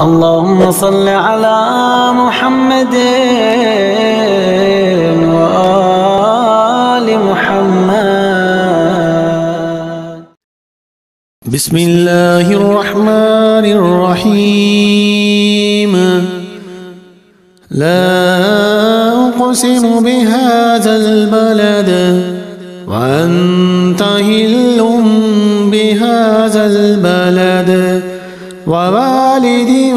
اللهم صل على محمد وآل محمد. بسم الله الرحمن الرحيم. لا أقسم بهذا البلد وأنت هل بهذا البلد. ووالد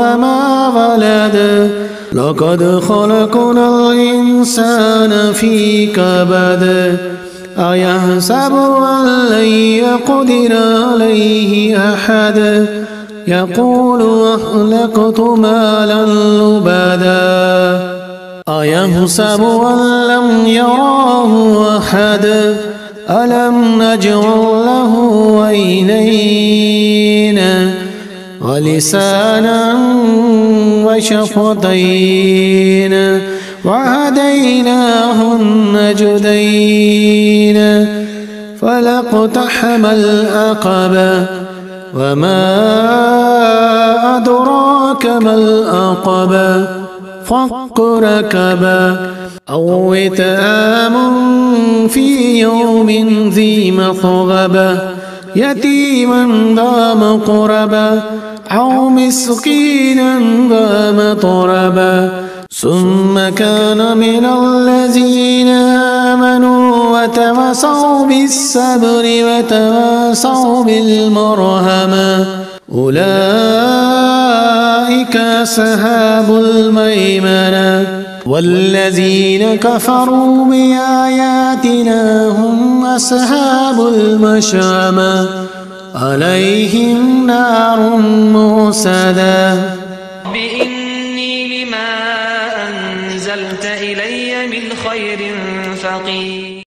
وما ولد. لقد خلقنا الإنسان في كبد. أيحسب أن لن يقدر عليه أحد. يقول أهلكت مالا لبدا. أيحسب أن لم يراه أحد. ألم نجعل له عينين؟ ولسانا وشفتين وهديناه النجدين فلاقتحم الأقبة وما أدراك ما الأقبة فك ركبة أو إتآم في يوم ذي مصغبة يتيما ذا مقربة أو مسكينا ذا مطربة ثم كان من الذين آمنوا وتواصوا بالصبر وتواصوا بالمرحمة. أولئك أصحاب الميمنة والذين كفروا بآياتنا أصحاب المشأمة عليهم نار موسدة رب إني لما أنزلت إلي من خير فقير.